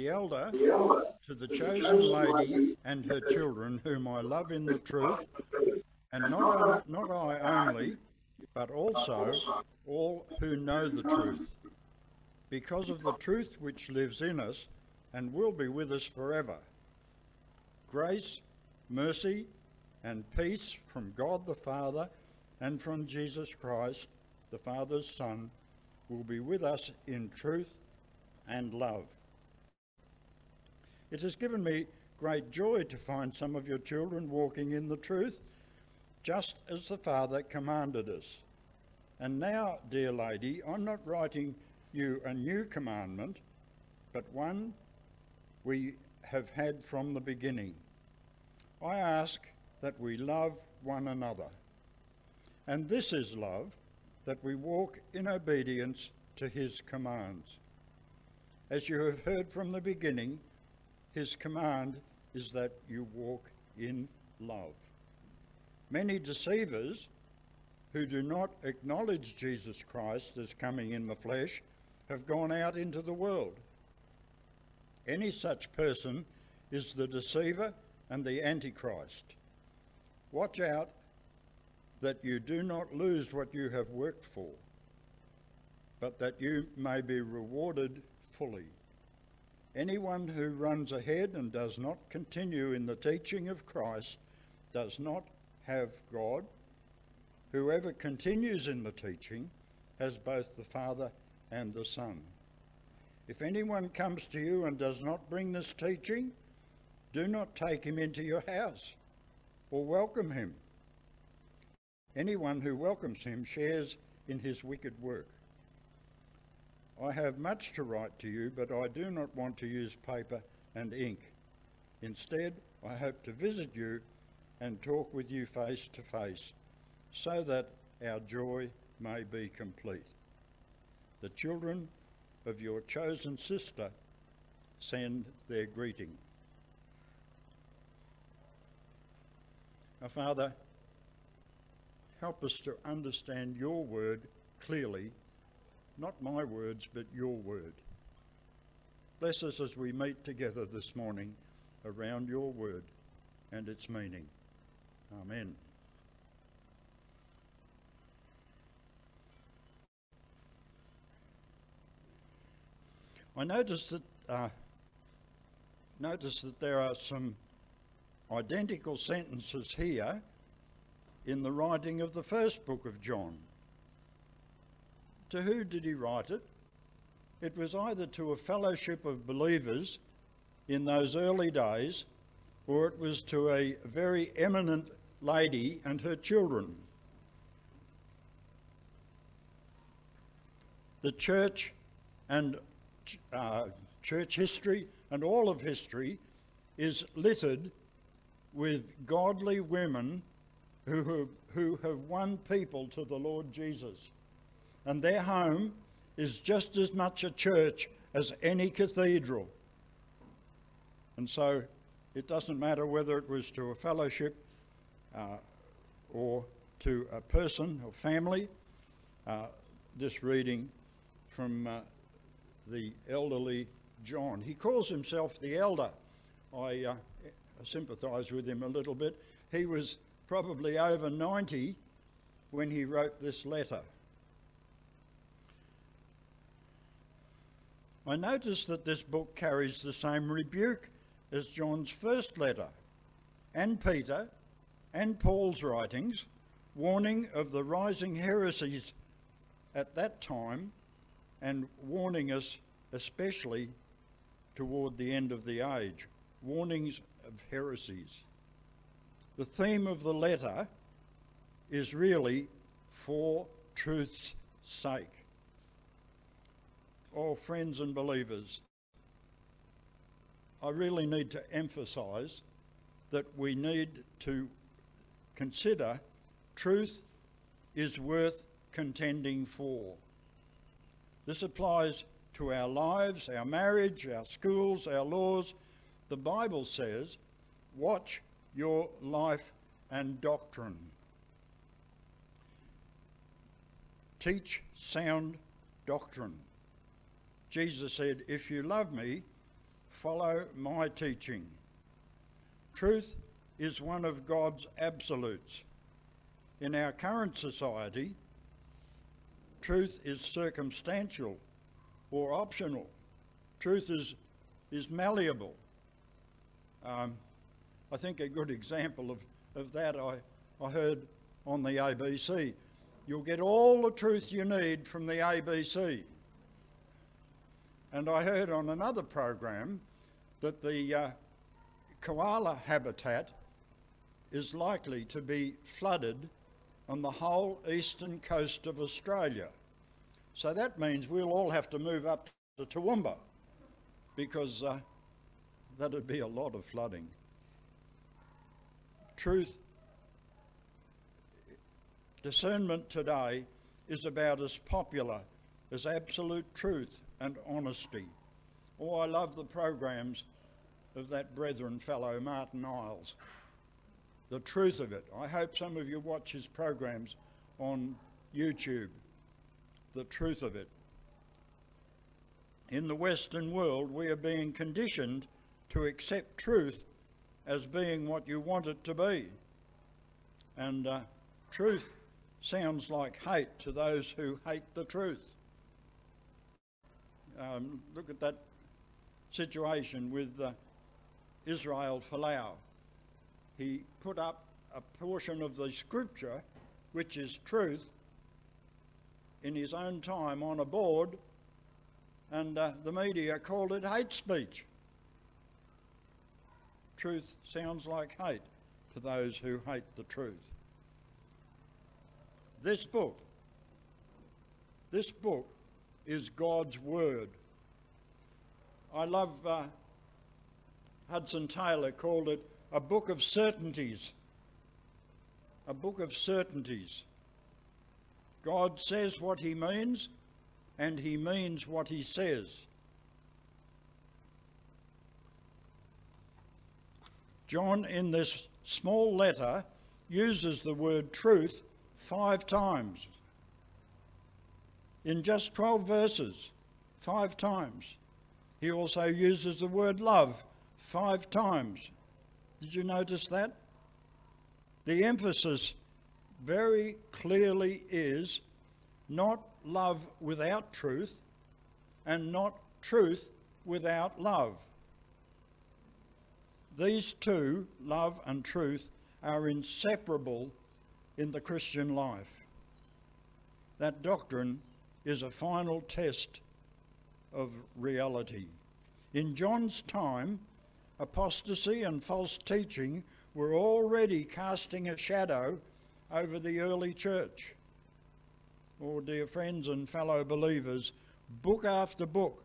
the elder, to the chosen lady and her children, whom I love in the truth, and not, not I only, but also all who know the truth, because of the truth which lives in us and will be with us forever. Grace, mercy, and peace from God the Father and from Jesus Christ, the Father's Son, will be with us in truth and love. It has given me great joy to find some of your children walking in the truth, just as the Father commanded us. And now, dear lady, I'm not writing you a new commandment, but one we have had from the beginning. I ask that we love one another. And this is love, that we walk in obedience to his commands. As you have heard from the beginning, his command is that you walk in love. Many deceivers who do not acknowledge Jesus Christ as coming in the flesh have gone out into the world. Any such person is the deceiver and the antichrist. Watch out that you do not lose what you have worked for, but that you may be rewarded fully. Anyone who runs ahead and does not continue in the teaching of Christ does not have God. Whoever continues in the teaching has both the Father and the Son. If anyone comes to you and does not bring this teaching, do not take him into your house or welcome him. Anyone who welcomes him shares in his wicked work. I have much to write to you, but I do not want to use paper and ink. Instead, I hope to visit you and talk with you face to face, so that our joy may be complete. The children of your chosen sister send their greeting. Our Father, help us to understand your word clearly, not my words, but your word. Bless us as we meet together this morning around your word and its meaning. Amen. I notice that uh, notice that there are some identical sentences here in the writing of the first book of John. To who did he write it? It was either to a fellowship of believers in those early days, or it was to a very eminent lady and her children. The church and uh, church history and all of history is littered with godly women who have, who have won people to the Lord Jesus. And their home is just as much a church as any cathedral. And so it doesn't matter whether it was to a fellowship uh, or to a person or family. Uh, this reading from uh, the elderly John. He calls himself the elder. I uh, sympathise with him a little bit. He was probably over 90 when he wrote this letter. I notice that this book carries the same rebuke as John's first letter, and Peter, and Paul's writings, warning of the rising heresies at that time and warning us especially toward the end of the age, warnings of heresies. The theme of the letter is really for truth's sake. Oh, friends and believers, I really need to emphasise that we need to consider truth is worth contending for. This applies to our lives, our marriage, our schools, our laws. The Bible says, watch your life and doctrine. Teach sound doctrine. Jesus said, If you love me, follow my teaching. Truth is one of God's absolutes. In our current society, truth is circumstantial or optional. Truth is, is malleable. Um, I think a good example of, of that I, I heard on the ABC. You'll get all the truth you need from the ABC. And I heard on another program that the uh, koala habitat is likely to be flooded on the whole eastern coast of Australia. So that means we'll all have to move up to Toowoomba because uh, that'd be a lot of flooding. Truth, discernment today is about as popular as absolute truth and honesty. Oh, I love the programs of that brethren fellow, Martin Iles. The truth of it. I hope some of you watch his programs on YouTube. The truth of it. In the Western world, we are being conditioned to accept truth as being what you want it to be. And uh, truth sounds like hate to those who hate the truth. Um, look at that situation with uh, Israel Folau. He put up a portion of the scripture, which is truth, in his own time on a board, and uh, the media called it hate speech. Truth sounds like hate to those who hate the truth. This book, this book is God's Word. I love uh, Hudson Taylor called it a book of certainties. A book of certainties. God says what he means, and he means what he says. John, in this small letter, uses the word truth five times. In just 12 verses, five times. He also uses the word love five times. Did you notice that? The emphasis very clearly is not love without truth and not truth without love. These two, love and truth, are inseparable in the Christian life. That doctrine is a final test of reality. In John's time, apostasy and false teaching were already casting a shadow over the early church. Oh, dear friends and fellow believers, book after book,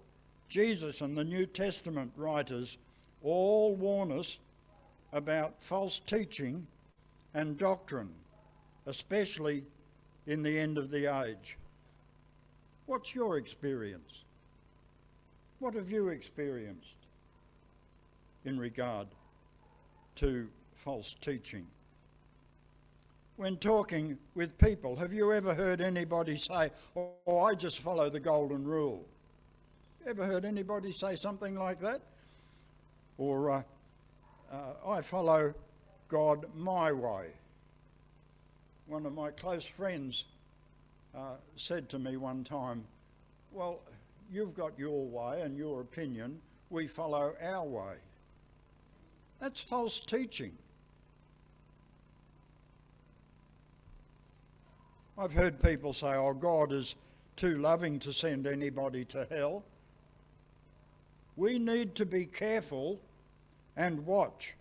Jesus and the New Testament writers all warn us about false teaching and doctrine, especially in the end of the age. What's your experience? What have you experienced? in regard to false teaching. When talking with people, have you ever heard anybody say, Oh, I just follow the golden rule? Ever heard anybody say something like that? Or, uh, uh, I follow God my way. One of my close friends uh, said to me one time, Well, you've got your way and your opinion, we follow our way. That's false teaching. I've heard people say, oh, God is too loving to send anybody to hell. We need to be careful and watch.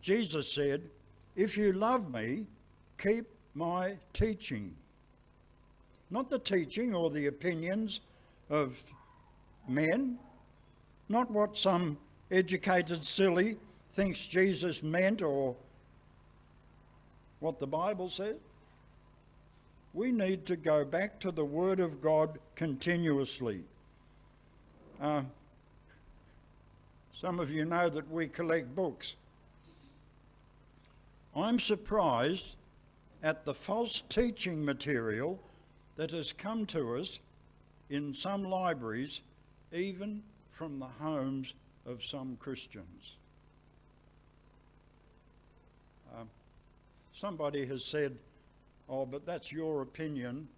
Jesus said, If you love me, keep my teaching. Not the teaching or the opinions of men, not what some educated silly thinks Jesus meant or what the Bible says. We need to go back to the Word of God continuously. Uh, some of you know that we collect books. I'm surprised at the false teaching material that has come to us in some libraries, even from the homes of some Christians. Um, somebody has said, Oh, but that's your opinion.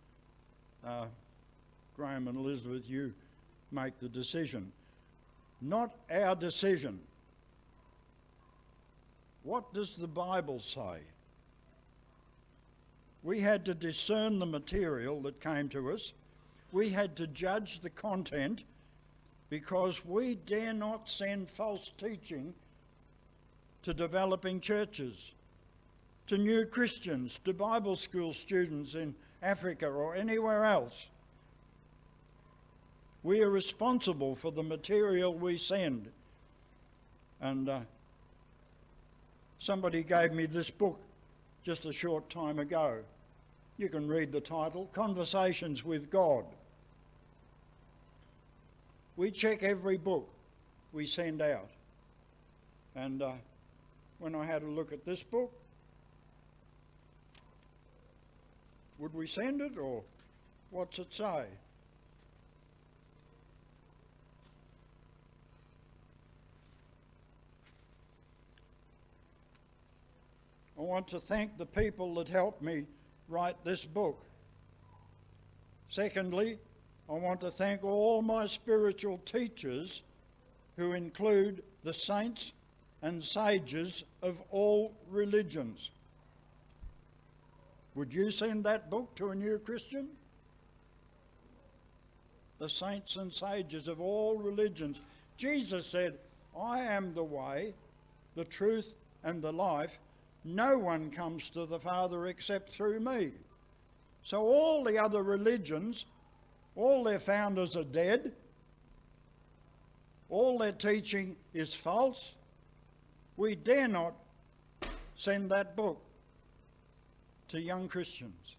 Uh, Graeme and Elizabeth, you make the decision. Not our decision. What does the Bible say? We had to discern the material that came to us. We had to judge the content because we dare not send false teaching to developing churches, to new Christians, to Bible school students in Africa or anywhere else. We are responsible for the material we send. And uh, somebody gave me this book just a short time ago. You can read the title Conversations with God. We check every book we send out. And uh, when I had a look at this book, would we send it or what's it say? I want to thank the people that helped me write this book. Secondly, I want to thank all my spiritual teachers who include the saints and sages of all religions. Would you send that book to a new Christian? The saints and sages of all religions. Jesus said, I am the way, the truth, and the life. No one comes to the Father except through me. So all the other religions, all their founders are dead. All their teaching is false. We dare not send that book to young Christians.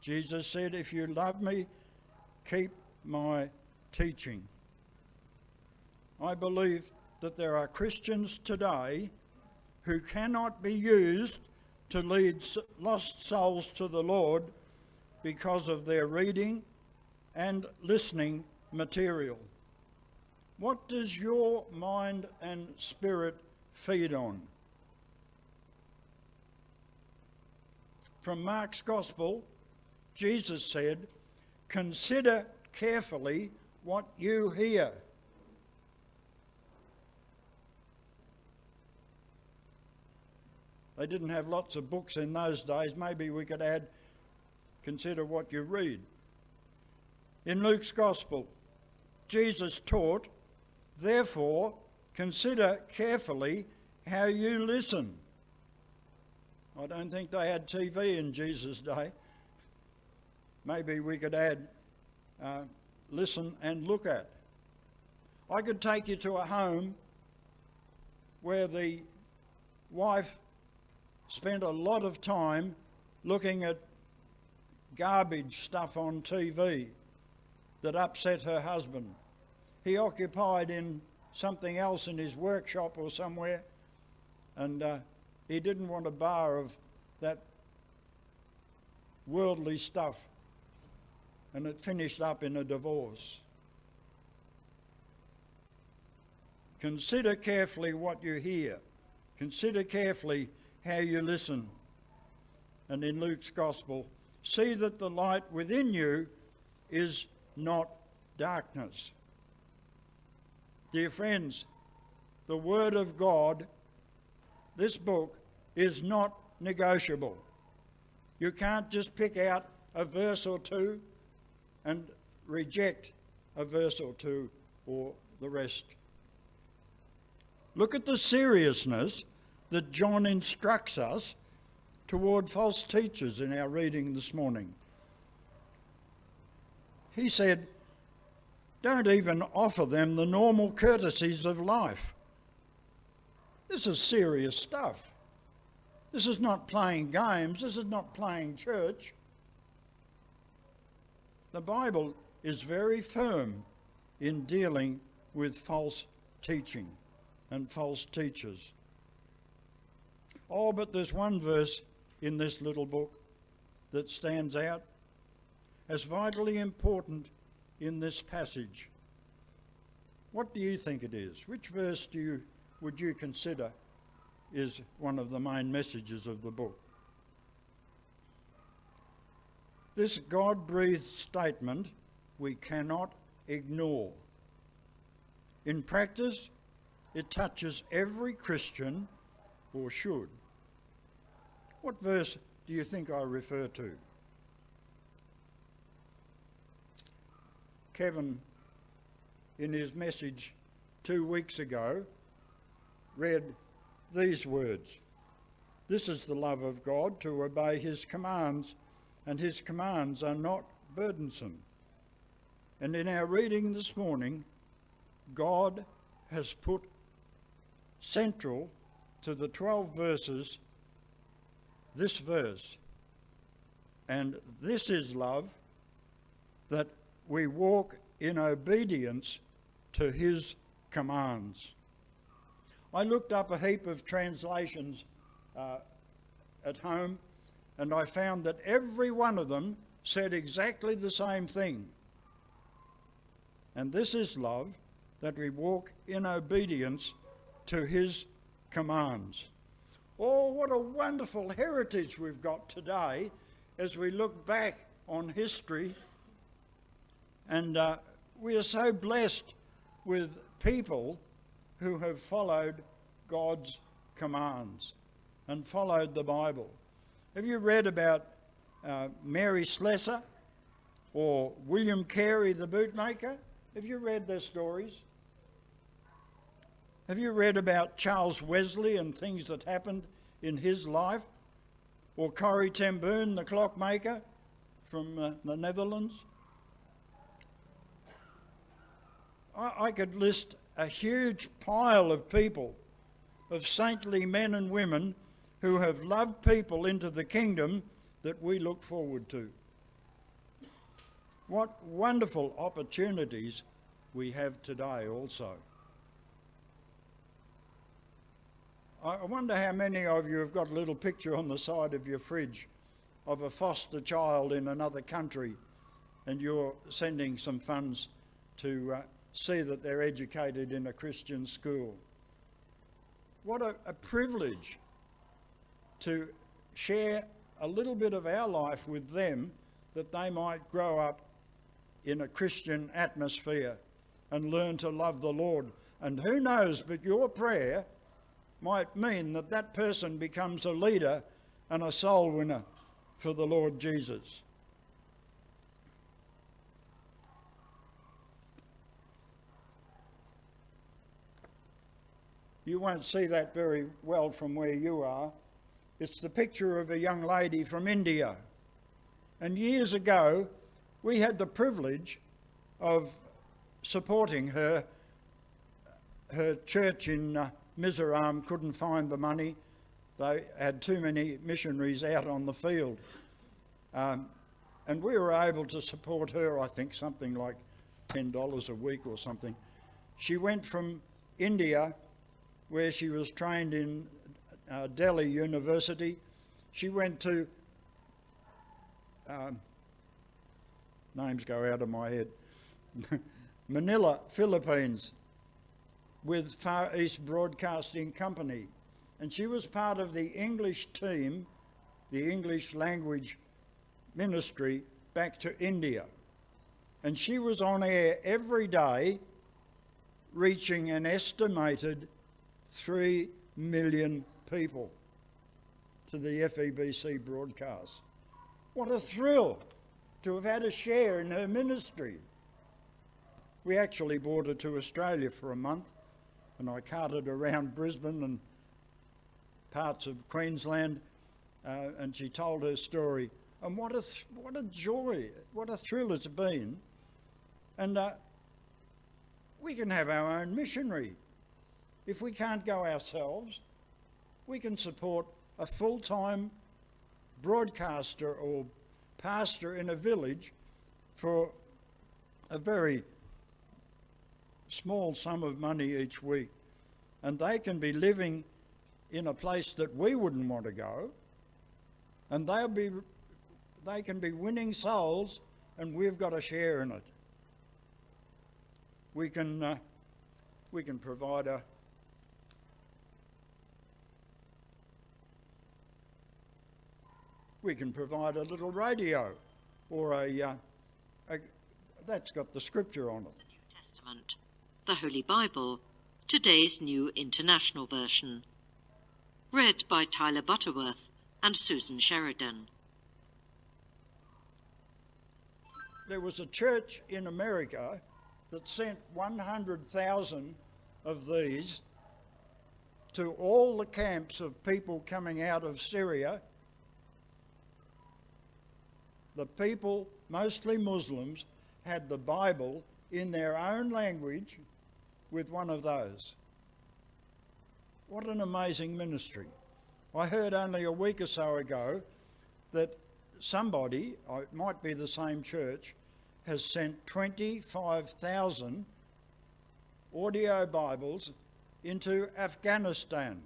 Jesus said, If you love me, keep my teaching. I believe that there are Christians today who cannot be used to lead lost souls to the Lord because of their reading and listening material. What does your mind and spirit feed on? From Mark's Gospel, Jesus said, Consider carefully what you hear. They didn't have lots of books in those days. Maybe we could add, consider what you read. In Luke's Gospel, Jesus taught, therefore, consider carefully how you listen. I don't think they had TV in Jesus' day. Maybe we could add, uh, listen and look at. I could take you to a home where the wife spent a lot of time looking at garbage stuff on TV that upset her husband. He occupied in something else in his workshop or somewhere, and uh, he didn't want a bar of that worldly stuff, and it finished up in a divorce. Consider carefully what you hear. Consider carefully how you listen. And in Luke's Gospel, see that the light within you is not darkness. Dear friends, the Word of God, this book, is not negotiable. You can't just pick out a verse or two and reject a verse or two or the rest. Look at the seriousness that John instructs us toward false teachers in our reading this morning. He said, Don't even offer them the normal courtesies of life. This is serious stuff. This is not playing games. This is not playing church. The Bible is very firm in dealing with false teaching and false teachers. Oh, but there's one verse in this little book that stands out as vitally important in this passage? What do you think it is? Which verse do you, would you consider is one of the main messages of the book? This God breathed statement we cannot ignore. In practice, it touches every Christian, or should. What verse do you think I refer to? Kevin, in his message two weeks ago, read these words This is the love of God to obey his commands, and his commands are not burdensome. And in our reading this morning, God has put central to the 12 verses this verse. And this is love, that we walk in obedience to his commands. I looked up a heap of translations uh, at home and I found that every one of them said exactly the same thing. And this is love, that we walk in obedience to his commands. Oh, what a wonderful heritage we've got today as we look back on history. And uh, we are so blessed with people who have followed God's commands and followed the Bible. Have you read about uh, Mary Slessor or William Carey the bootmaker? Have you read their stories? Have you read about Charles Wesley and things that happened in his life? Or Corrie ten Boom, the clockmaker from uh, the Netherlands? I, I could list a huge pile of people, of saintly men and women who have loved people into the kingdom that we look forward to. What wonderful opportunities we have today also. I wonder how many of you have got a little picture on the side of your fridge of a foster child in another country and you're sending some funds to uh, see that they're educated in a Christian school. What a, a privilege to share a little bit of our life with them that they might grow up in a Christian atmosphere and learn to love the Lord. And who knows, but your prayer might mean that that person becomes a leader and a soul winner for the Lord Jesus. You won't see that very well from where you are. It's the picture of a young lady from India. And years ago, we had the privilege of supporting her. Her church in uh, Mizoram couldn't find the money. They had too many missionaries out on the field. Um, and we were able to support her, I think, something like $10 a week or something. She went from India where she was trained in uh, Delhi University. She went to, um, names go out of my head, Manila, Philippines, with Far East Broadcasting Company. And she was part of the English team, the English language ministry, back to India. And she was on air every day, reaching an estimated 3 million people to the FEBC broadcast. What a thrill to have had a share in her ministry. We actually brought her to Australia for a month and I carted around Brisbane and parts of Queensland uh, and she told her story. And what a, what a joy, what a thrill it's been. And uh, we can have our own missionary if we can't go ourselves, we can support a full-time broadcaster or pastor in a village for a very small sum of money each week. And they can be living in a place that we wouldn't want to go. And they'll be they can be winning souls and we've got a share in it. We can, uh, we can provide a, we can provide a little radio or a, uh, a that's got the scripture on it. New Testament, the Holy Bible, today's New International Version. Read by Tyler Butterworth and Susan Sheridan. There was a church in America that sent 100,000 of these to all the camps of people coming out of Syria. The people, mostly Muslims, had the Bible in their own language with one of those. What an amazing ministry. I heard only a week or so ago that somebody, uh, it might be the same church, has sent 25,000 audio Bibles into Afghanistan.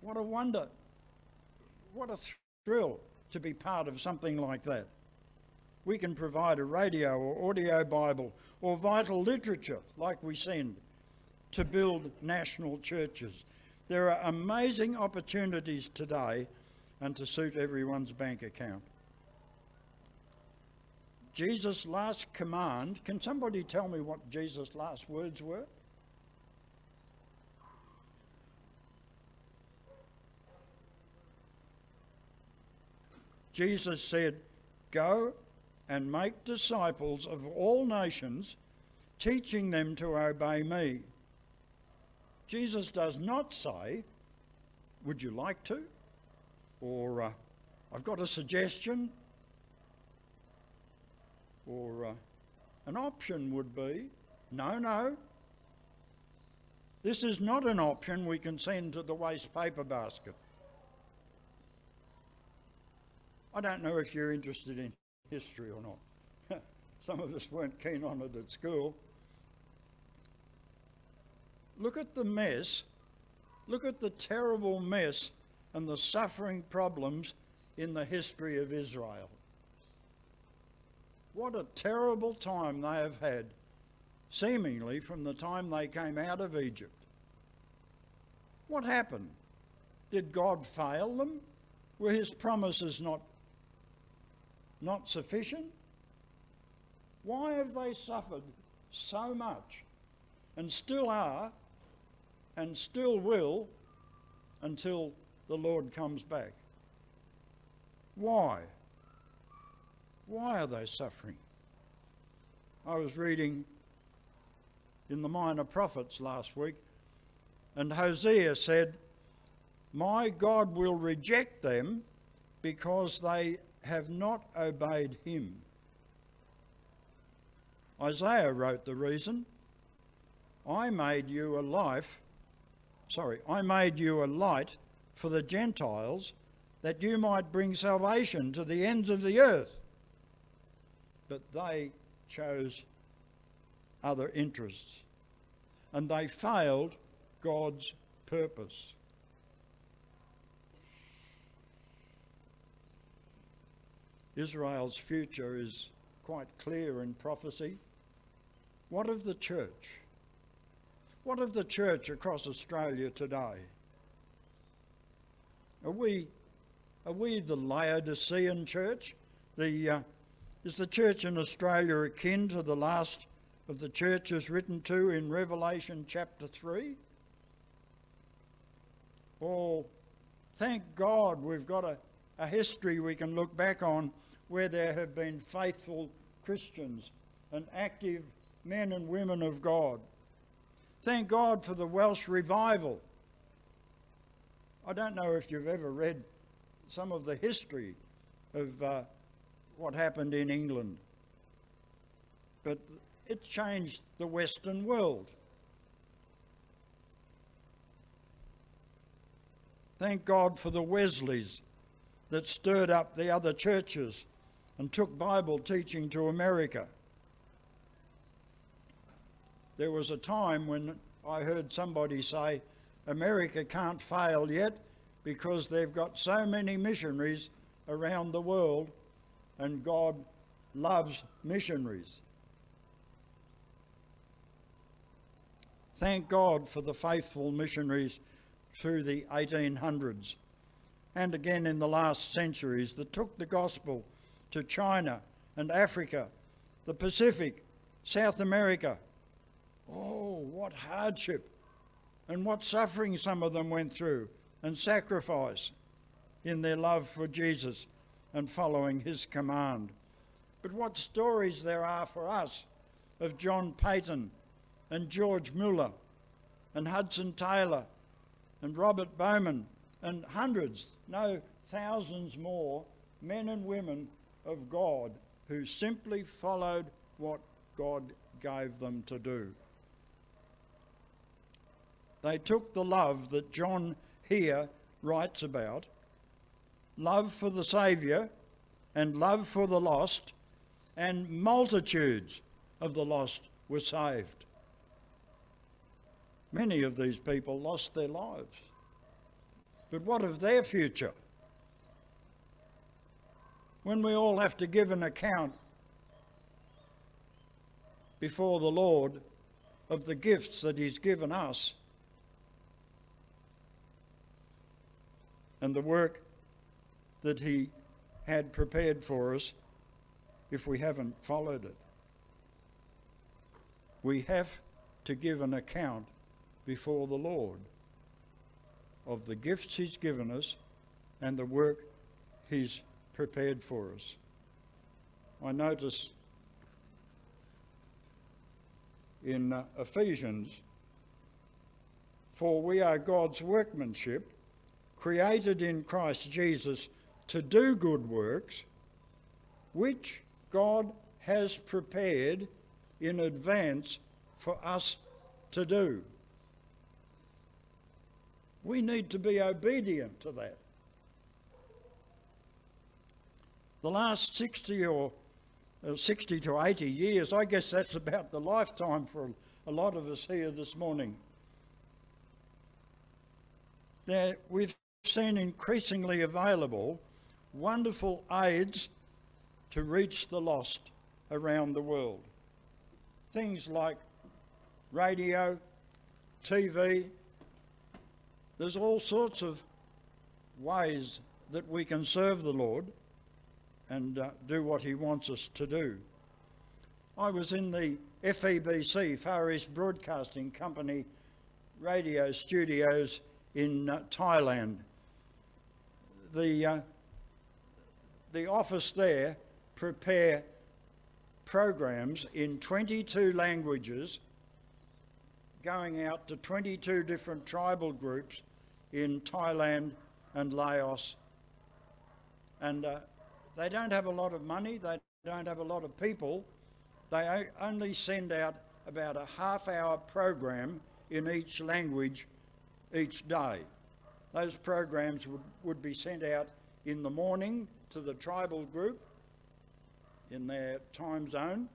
What a wonder. What a thrill to be part of something like that. We can provide a radio or audio Bible or vital literature like we send to build national churches. There are amazing opportunities today and to suit everyone's bank account. Jesus' last command, can somebody tell me what Jesus' last words were? Jesus said, Go and make disciples of all nations, teaching them to obey me. Jesus does not say, Would you like to? Or, uh, I've got a suggestion, or uh, an option would be no, no. This is not an option we can send to the waste paper basket. I don't know if you're interested in history or not. Some of us weren't keen on it at school. Look at the mess, look at the terrible mess and the suffering problems in the history of Israel. What a terrible time they have had, seemingly from the time they came out of Egypt. What happened? Did God fail them? Were his promises not, not sufficient? Why have they suffered so much and still are and still will until the Lord comes back? Why? Why are they suffering? I was reading in the Minor Prophets last week, and Hosea said, My God will reject them because they have not obeyed him. Isaiah wrote the reason I made you a life, sorry, I made you a light for the Gentiles that you might bring salvation to the ends of the earth but they chose other interests and they failed God's purpose. Israel's future is quite clear in prophecy. What of the church? What of the church across Australia today? Are we, are we the Laodicean church, the uh, is the church in Australia akin to the last of the churches written to in Revelation chapter 3? Oh, thank God we've got a, a history we can look back on where there have been faithful Christians and active men and women of God. Thank God for the Welsh revival. I don't know if you've ever read some of the history of uh, what happened in England. But it changed the Western world. Thank God for the Wesleys that stirred up the other churches and took Bible teaching to America. There was a time when I heard somebody say, America can't fail yet because they've got so many missionaries around the world and God loves missionaries. Thank God for the faithful missionaries through the 1800s and again in the last centuries that took the gospel to China and Africa, the Pacific, South America. Oh, what hardship and what suffering some of them went through and sacrifice in their love for Jesus and following his command. But what stories there are for us of John Paton and George Muller and Hudson Taylor and Robert Bowman and hundreds, no, thousands more men and women of God who simply followed what God gave them to do. They took the love that John here writes about love for the Saviour and love for the lost, and multitudes of the lost were saved. Many of these people lost their lives. But what of their future? When we all have to give an account before the Lord of the gifts that He's given us and the work that He had prepared for us if we haven't followed it. We have to give an account before the Lord of the gifts He's given us and the work He's prepared for us. I notice in uh, Ephesians, for we are God's workmanship, created in Christ Jesus to do good works, which God has prepared in advance for us to do. We need to be obedient to that. The last 60 or uh, 60 to 80 years, I guess that's about the lifetime for a lot of us here this morning. Now, we've seen increasingly available wonderful aids to reach the lost around the world. Things like radio, TV, there's all sorts of ways that we can serve the Lord and uh, do what He wants us to do. I was in the FEBC, Far East Broadcasting Company, radio studios in uh, Thailand. The, uh, the office there prepare programs in 22 languages going out to 22 different tribal groups in Thailand and Laos. And uh, they don't have a lot of money, they don't have a lot of people. They only send out about a half hour program in each language each day. Those programs would, would be sent out in the morning to the tribal group in their time zone.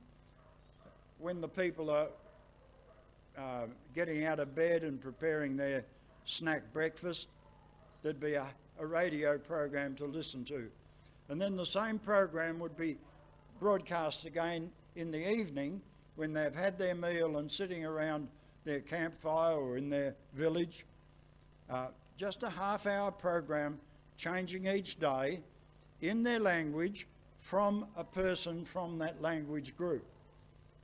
When the people are uh, getting out of bed and preparing their snack breakfast, there'd be a, a radio program to listen to. And then the same program would be broadcast again in the evening when they've had their meal and sitting around their campfire or in their village. Uh, just a half hour program changing each day in their language from a person from that language group.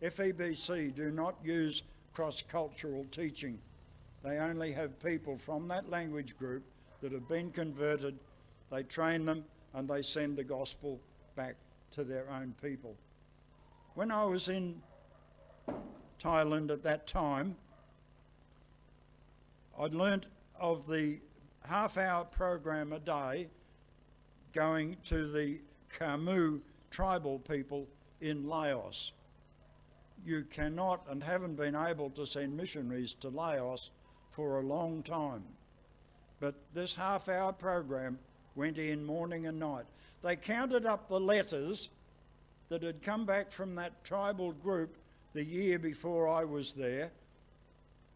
FEBC do not use cross-cultural teaching. They only have people from that language group that have been converted, they train them and they send the gospel back to their own people. When I was in Thailand at that time, I'd learnt of the half hour program a day going to the Khamu tribal people in Laos you cannot and haven't been able to send missionaries to Laos for a long time. But this half hour program went in morning and night. They counted up the letters that had come back from that tribal group the year before I was there.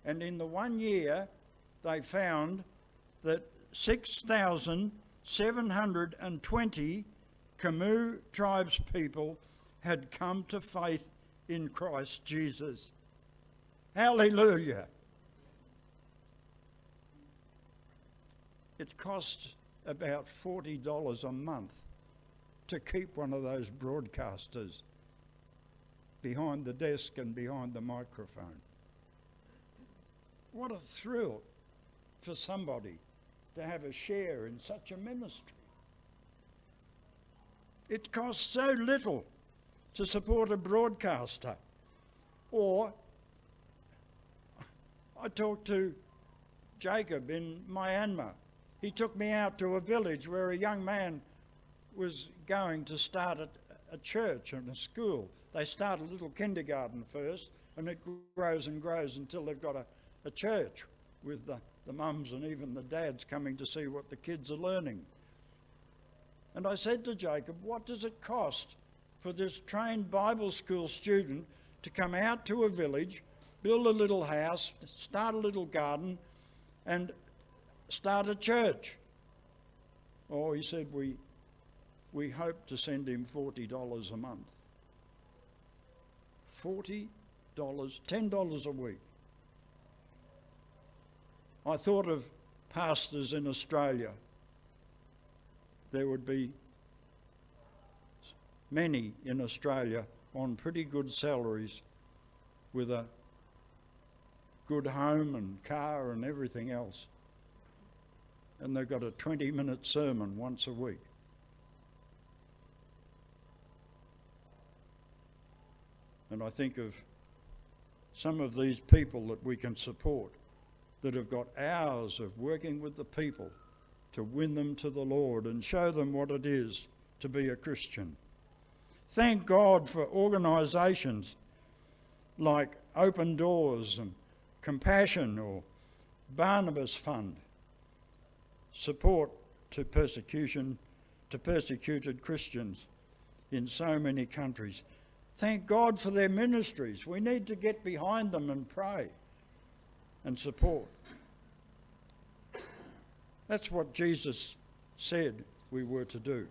And in the one year, they found that 6,720 Khamu tribes people had come to faith in Christ Jesus. Hallelujah. It costs about $40 a month to keep one of those broadcasters behind the desk and behind the microphone. What a thrill for somebody to have a share in such a ministry. It costs so little to support a broadcaster. Or I talked to Jacob in Myanmar. He took me out to a village where a young man was going to start a, a church and a school. They start a little kindergarten first, and it grows and grows until they've got a, a church with the, the mums and even the dads coming to see what the kids are learning. And I said to Jacob, What does it cost for this trained Bible school student to come out to a village, build a little house, start a little garden, and start a church? Oh, he said, We, we hope to send him $40 a month. $40, $10 a week. I thought of pastors in Australia. There would be many in Australia on pretty good salaries with a good home and car and everything else. And they've got a 20 minute sermon once a week. And I think of some of these people that we can support that have got hours of working with the people to win them to the Lord and show them what it is to be a Christian. Thank God for organisations like Open Doors and Compassion or Barnabas Fund, support to persecution to persecuted Christians in so many countries. Thank God for their ministries. We need to get behind them and pray and support. That's what Jesus said we were to do.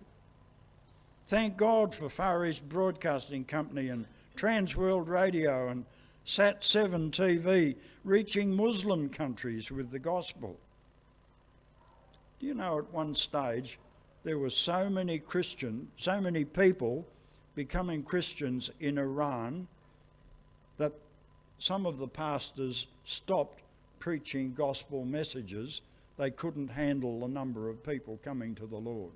Thank God for Far East Broadcasting Company and Transworld Radio and Sat 7 TV reaching Muslim countries with the gospel. Do you know at one stage there were so many Christian, so many people becoming Christians in Iran that some of the pastors stopped preaching gospel messages. They couldn't handle the number of people coming to the Lord.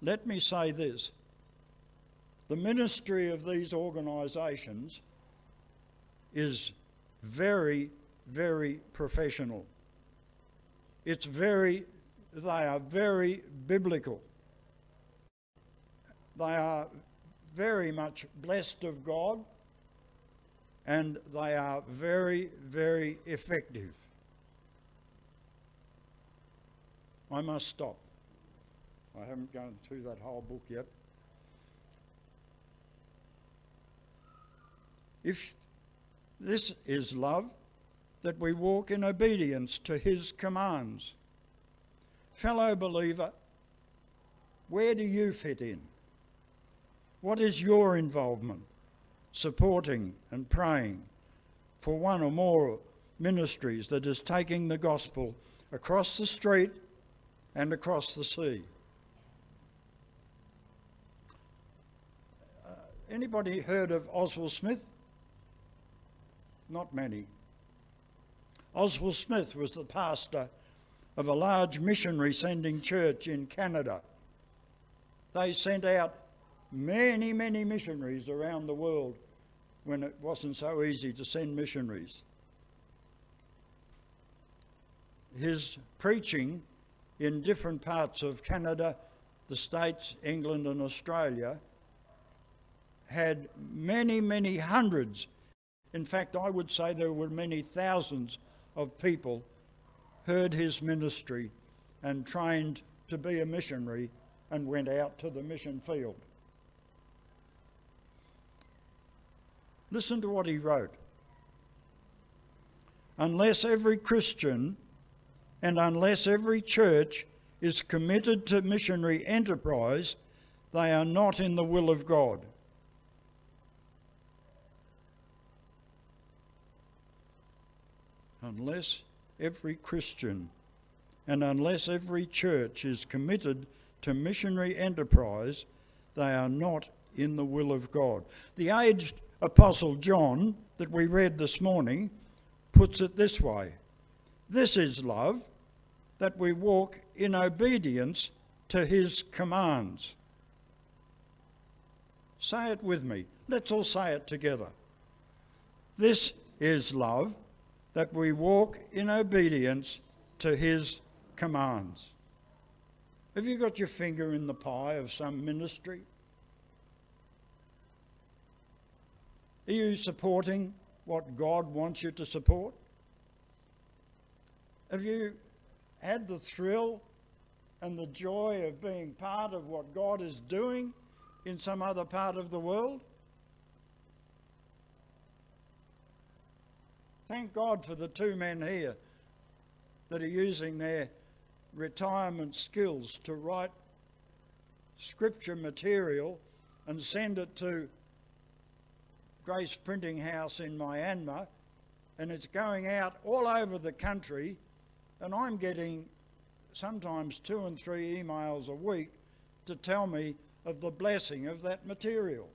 Let me say this the ministry of these organisations is very, very professional. It's very, they are very biblical. They are very much blessed of God and they are very, very effective. I must stop. I haven't gone through that whole book yet. If this is love, that we walk in obedience to his commands. Fellow believer, where do you fit in? What is your involvement? Supporting and praying for one or more ministries that is taking the gospel across the street and across the sea. Uh, anybody heard of Oswald Smith? Not many. Oswald Smith was the pastor of a large missionary sending church in Canada. They sent out many, many missionaries around the world when it wasn't so easy to send missionaries. His preaching in different parts of Canada, the States, England, and Australia had many, many hundreds. In fact, I would say there were many thousands of people heard his ministry and trained to be a missionary and went out to the mission field. Listen to what he wrote. unless every Christian and unless every church is committed to missionary enterprise, they are not in the will of God. Unless every Christian and unless every church is committed to missionary enterprise, they are not in the will of God. The aged Apostle John, that we read this morning, puts it this way This is love, that we walk in obedience to his commands. Say it with me. Let's all say it together. This is love, that we walk in obedience to his commands. Have you got your finger in the pie of some ministry? Are you supporting what God wants you to support? Have you had the thrill and the joy of being part of what God is doing in some other part of the world? Thank God for the two men here that are using their retirement skills to write scripture material and send it to Grace Printing House in Myanmar, and it's going out all over the country, and I'm getting sometimes two and three emails a week to tell me of the blessing of that material.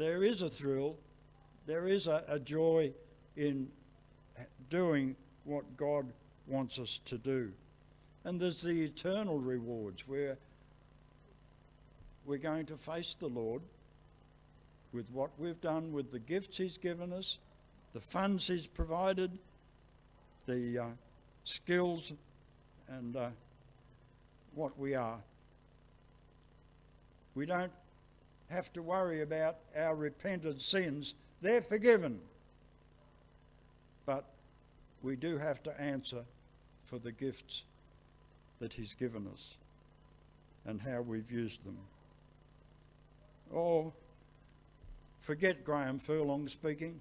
There is a thrill, there is a, a joy in doing what God wants us to do. And there's the eternal rewards where we're going to face the Lord with what we've done, with the gifts He's given us, the funds He's provided, the uh, skills, and uh, what we are. We don't have to worry about our repented sins, they're forgiven. But we do have to answer for the gifts that He's given us and how we've used them. Oh, forget Graeme Furlong speaking.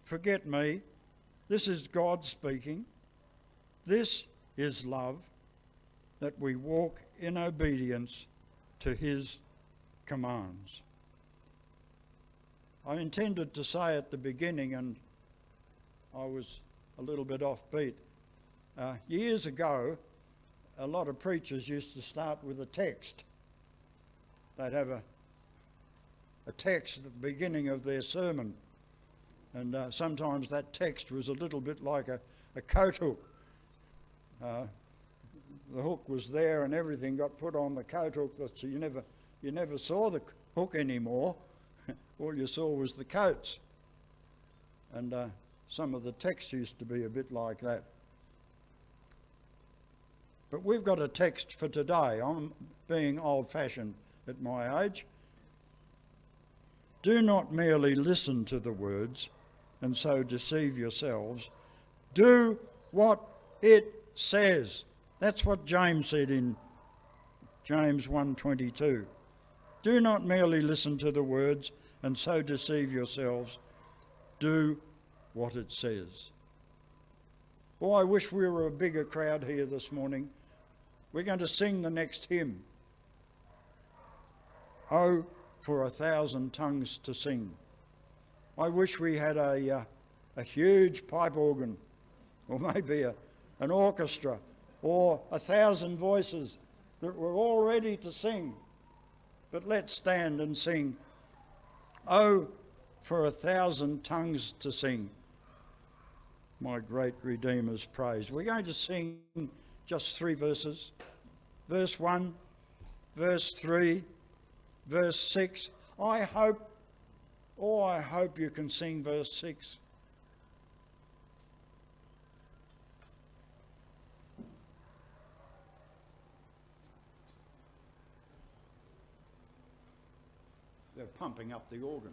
Forget me. This is God speaking. This is love, that we walk in obedience to His commands. I intended to say at the beginning, and I was a little bit offbeat. Uh, years ago, a lot of preachers used to start with a text. They'd have a, a text at the beginning of their sermon, and uh, sometimes that text was a little bit like a, a coat hook. Uh, the hook was there and everything got put on the coat hook, so you never, you never saw the hook anymore. All you saw was the coats. And uh, some of the text used to be a bit like that. But we've got a text for today. I'm being old fashioned at my age. Do not merely listen to the words and so deceive yourselves. Do what it says. That's what James said in James 1:22. Do not merely listen to the words and so deceive yourselves. Do what it says. Oh, I wish we were a bigger crowd here this morning. We're going to sing the next hymn. Oh, for a thousand tongues to sing. I wish we had a, uh, a huge pipe organ, or maybe a, an orchestra, or a thousand voices that were all ready to sing. But let's stand and sing. Oh, for a thousand tongues to sing my great Redeemer's praise. We're going to sing just three verses verse 1, verse 3, verse 6. I hope, oh, I hope you can sing verse 6. They're pumping up the organ.